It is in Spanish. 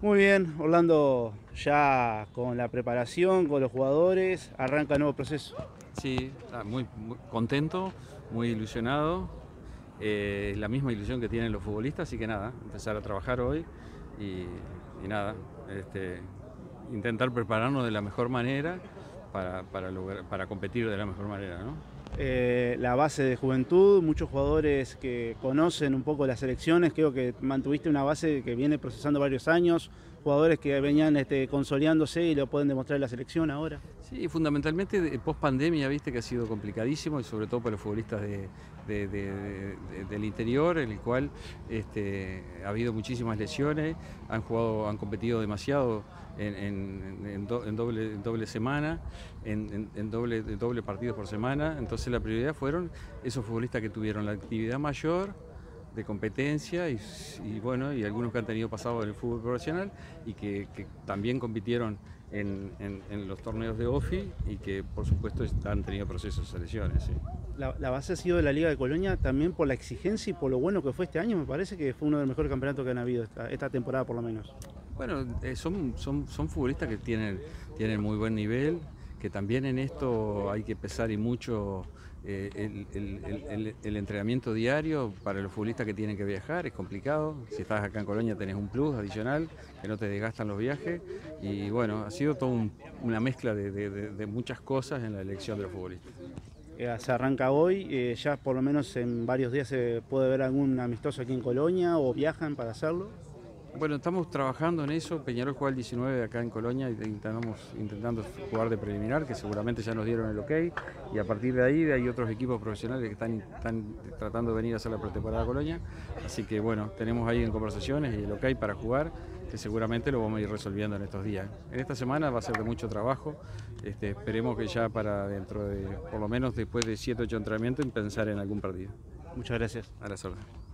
Muy bien, Orlando ya con la preparación, con los jugadores, arranca el nuevo proceso. Sí, muy, contento, muy ilusionado, eh, la misma ilusión que tienen los futbolistas, así que nada, empezar a trabajar hoy y, y nada, este, intentar prepararnos de la mejor manera para, para, lograr, para competir de la mejor manera. ¿no? Eh, la base de juventud, muchos jugadores que conocen un poco las selecciones, creo que mantuviste una base que viene procesando varios años, jugadores que venían este, consolidándose y lo pueden demostrar en la selección ahora. Sí, fundamentalmente post pandemia, viste que ha sido complicadísimo y sobre todo para los futbolistas de, de, de, del interior, en el cual este, ha habido muchísimas lesiones, han jugado, han competido demasiado en, en, en, do, en doble, doble, semana, en, doble, doble partidos por semana. Entonces la prioridad fueron esos futbolistas que tuvieron la actividad mayor de competencia y, y, bueno, y algunos que han tenido pasado en el fútbol profesional y que, que también compitieron en, en, en, los torneos de OFI y que por supuesto han tenido procesos de selecciones. Sí. La, la, base ha sido de la Liga de Colonia también por la exigencia y por lo bueno que fue este año, me parece que fue uno de los mejores campeonatos que han habido esta, esta temporada por lo menos. Bueno, eh, son, son, son futbolistas que tienen, tienen muy buen nivel, que también en esto hay que pesar y mucho eh, el, entrenamiento diario para los futbolistas que tienen que viajar, es complicado. Si estás acá en Colonia tenés un plus adicional, que no te desgastan los viajes. Y bueno, ha sido toda un, una mezcla de, muchas cosas en la elección de los futbolistas. Eh, se arranca hoy, eh, ya por lo menos en varios días se puede ver algún amistoso aquí en Colonia o viajan para hacerlo. Bueno, estamos trabajando en eso. Peñarol juega el 19 acá en Colonia y intentamos, intentando jugar de preliminar, que seguramente ya nos dieron el ok. Y a partir de ahí hay otros equipos profesionales que están, están tratando de venir a hacer la pretemporada a Colonia. Así que bueno, tenemos ahí en conversaciones el ok para jugar, que seguramente lo vamos a ir resolviendo en estos días. En esta semana va a ser de mucho trabajo. Este, esperemos que ya para dentro de, por lo menos después de 7 8 entrenamientos, pensar en algún partido. Muchas gracias. A las órdenes.